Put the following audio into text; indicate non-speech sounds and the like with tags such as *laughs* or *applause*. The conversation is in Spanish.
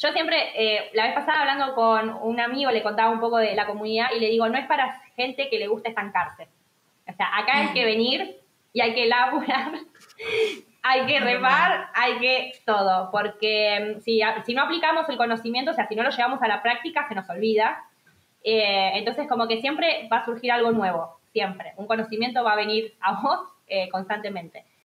yo siempre, eh, la vez pasada hablando con un amigo, le contaba un poco de la comunidad y le digo, no es para gente que le gusta estancarse. O sea, acá hay que mm. venir y hay que laburar, *laughs* hay que remar, hay que todo, porque mm, si, si no aplicamos el conocimiento, o sea, si no lo llevamos a la práctica, se nos olvida. Eh, entonces, como que siempre va a surgir algo nuevo, siempre. Un conocimiento va a venir a vos eh, constantemente.